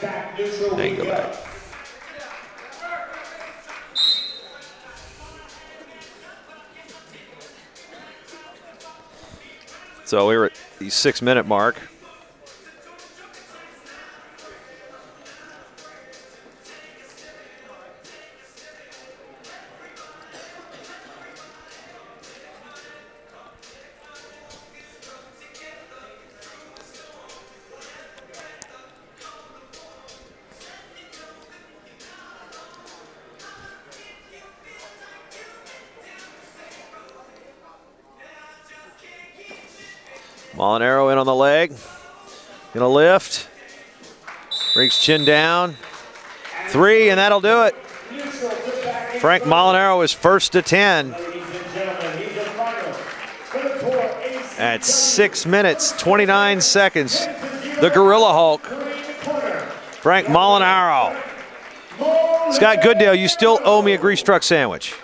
You go back. So we're at the six minute mark. Molinaro in on the leg. Gonna lift. Brings Chinn down. Three, and that'll do it. Frank Molinaro is first to 10. At six minutes, 29 seconds, the Gorilla Hulk, Frank Molinaro. Scott Goodale, you still owe me a grease truck sandwich.